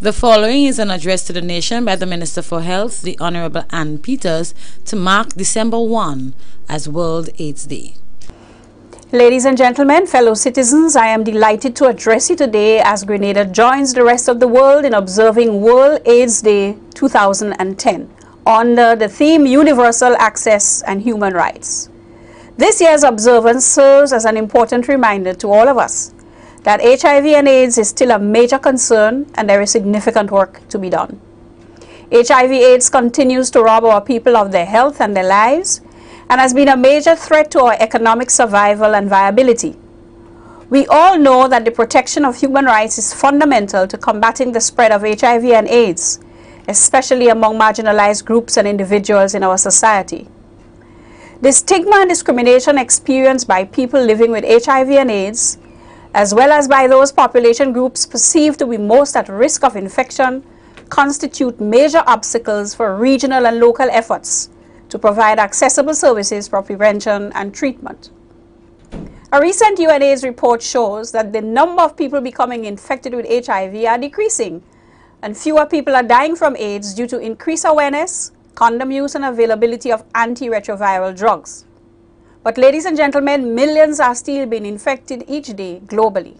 The following is an address to the nation by the Minister for Health, the Honorable Ann Peters, to mark December 1 as World AIDS Day. Ladies and gentlemen, fellow citizens, I am delighted to address you today as Grenada joins the rest of the world in observing World AIDS Day 2010 under the theme Universal Access and Human Rights. This year's observance serves as an important reminder to all of us that HIV and AIDS is still a major concern and there is significant work to be done. HIV AIDS continues to rob our people of their health and their lives and has been a major threat to our economic survival and viability. We all know that the protection of human rights is fundamental to combating the spread of HIV and AIDS, especially among marginalized groups and individuals in our society. The stigma and discrimination experienced by people living with HIV and AIDS, as well as by those population groups perceived to be most at risk of infection, constitute major obstacles for regional and local efforts to provide accessible services for prevention and treatment. A recent UNAIDS report shows that the number of people becoming infected with HIV are decreasing and fewer people are dying from AIDS due to increased awareness, condom use and availability of antiretroviral drugs. But ladies and gentlemen, millions are still being infected each day globally.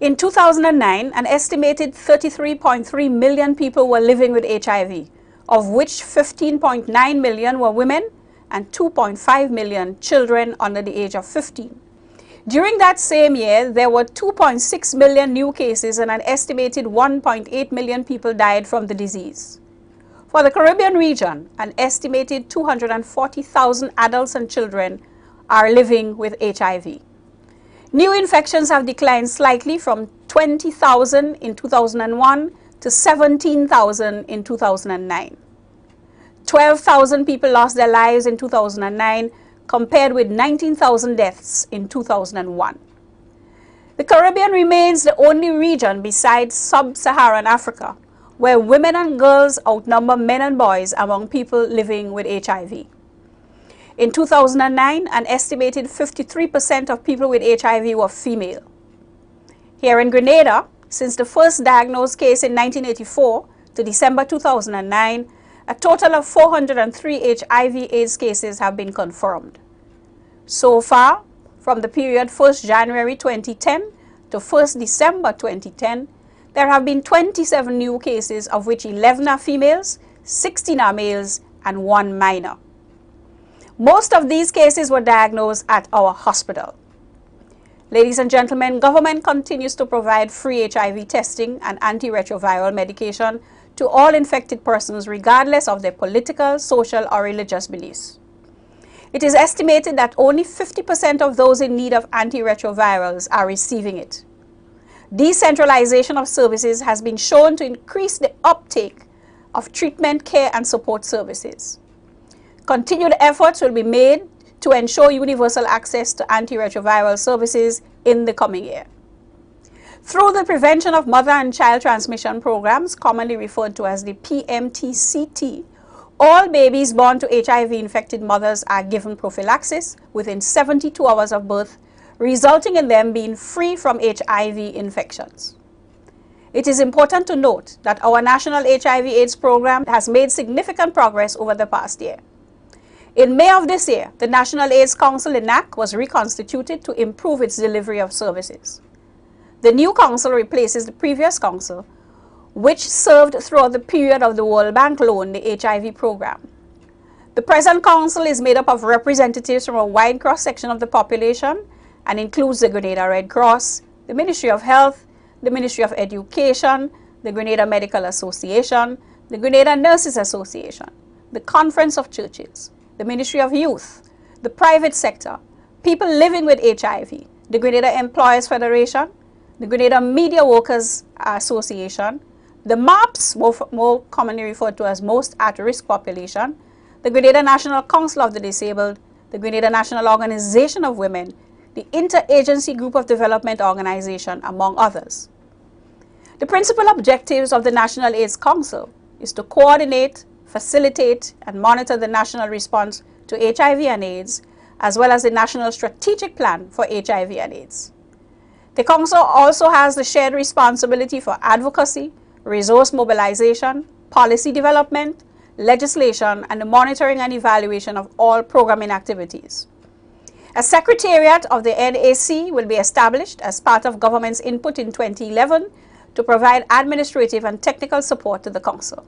In 2009, an estimated 33.3 million people were living with HIV, of which 15.9 million were women and 2.5 million children under the age of 15. During that same year, there were 2.6 million new cases and an estimated 1.8 million people died from the disease. For the Caribbean region, an estimated 240,000 adults and children are living with HIV. New infections have declined slightly from 20,000 in 2001 to 17,000 in 2009. 12,000 people lost their lives in 2009 compared with 19,000 deaths in 2001. The Caribbean remains the only region besides sub-Saharan Africa where women and girls outnumber men and boys among people living with HIV. In 2009, an estimated 53% of people with HIV were female. Here in Grenada, since the first diagnosed case in 1984 to December 2009, a total of 403 HIV AIDS cases have been confirmed. So far, from the period 1st January 2010 to 1st December 2010, there have been 27 new cases, of which 11 are females, 16 are males, and one minor. Most of these cases were diagnosed at our hospital. Ladies and gentlemen, government continues to provide free HIV testing and antiretroviral medication to all infected persons regardless of their political, social or religious beliefs. It is estimated that only 50% of those in need of antiretrovirals are receiving it. Decentralization of services has been shown to increase the uptake of treatment, care and support services. Continued efforts will be made to ensure universal access to antiretroviral services in the coming year. Through the Prevention of Mother and Child Transmission Programs, commonly referred to as the PMTCT, all babies born to HIV-infected mothers are given prophylaxis within 72 hours of birth, resulting in them being free from HIV infections. It is important to note that our National HIV AIDS program has made significant progress over the past year. In May of this year, the National AIDS Council in NAC was reconstituted to improve its delivery of services. The new council replaces the previous council, which served throughout the period of the World Bank loan, the HIV program. The present council is made up of representatives from a wide cross-section of the population and includes the Grenada Red Cross, the Ministry of Health, the Ministry of Education, the Grenada Medical Association, the Grenada Nurses Association, the Conference of Churches, the Ministry of Youth, the private sector, people living with HIV, the Grenada Employers Federation, the Grenada Media Workers Association, the MARPS, more, more commonly referred to as Most At-Risk Population, the Grenada National Council of the Disabled, the Grenada National Organization of Women, the Interagency Group of Development Organization, among others. The principal objectives of the National AIDS Council is to coordinate, facilitate and monitor the national response to HIV and AIDS, as well as the National Strategic Plan for HIV and AIDS. The Council also has the shared responsibility for advocacy, resource mobilization, policy development, legislation, and the monitoring and evaluation of all programming activities. A secretariat of the NAC will be established as part of government's input in 2011 to provide administrative and technical support to the Council.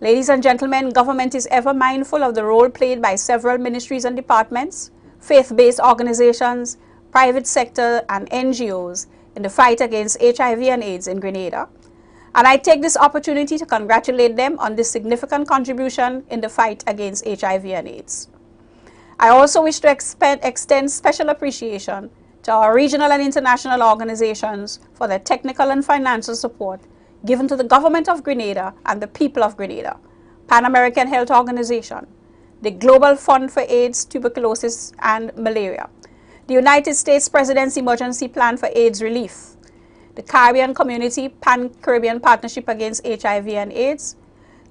Ladies and gentlemen, government is ever mindful of the role played by several ministries and departments, faith-based organizations, private sector and NGOs in the fight against HIV and AIDS in Grenada. And I take this opportunity to congratulate them on this significant contribution in the fight against HIV and AIDS. I also wish to extend special appreciation to our regional and international organizations for their technical and financial support given to the government of Grenada and the people of Grenada, Pan American Health Organization, the Global Fund for AIDS, Tuberculosis, and Malaria, the United States President's Emergency Plan for AIDS Relief, the Caribbean Community Pan-Caribbean Partnership Against HIV and AIDS,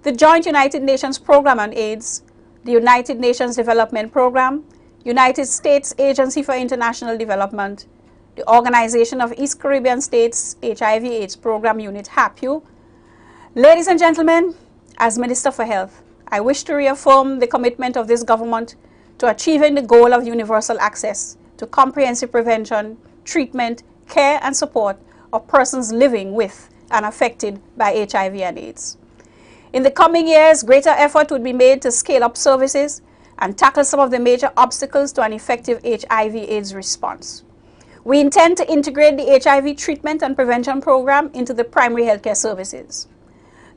the Joint United Nations Program on AIDS, the United Nations Development Program, United States Agency for International Development, the Organization of East Caribbean States HIV AIDS Program Unit, HAPU. Ladies and gentlemen, as Minister for Health, I wish to reaffirm the commitment of this government to achieving the goal of universal access to comprehensive prevention, treatment, care and support of persons living with and affected by HIV and AIDS. In the coming years, greater effort would be made to scale up services and tackle some of the major obstacles to an effective HIV AIDS response. We intend to integrate the HIV treatment and prevention program into the primary healthcare services.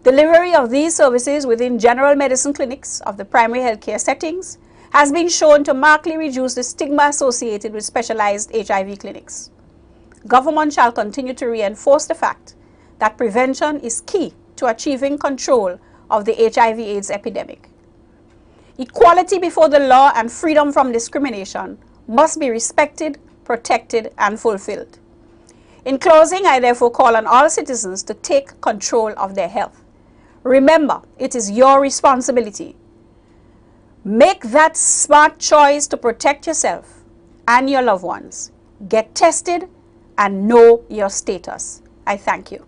Delivery of these services within general medicine clinics of the primary healthcare settings has been shown to markedly reduce the stigma associated with specialized HIV clinics. Government shall continue to reinforce the fact that prevention is key to achieving control of the HIV AIDS epidemic. Equality before the law and freedom from discrimination must be respected protected, and fulfilled. In closing, I therefore call on all citizens to take control of their health. Remember, it is your responsibility. Make that smart choice to protect yourself and your loved ones. Get tested and know your status. I thank you.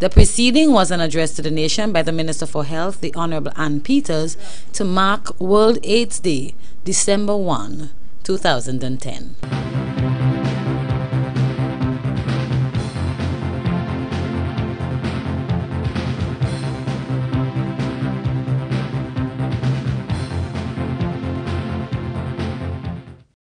The proceeding was an address to the nation by the Minister for Health, the Honorable Ann Peters, to mark World AIDS Day, December 1. 2010.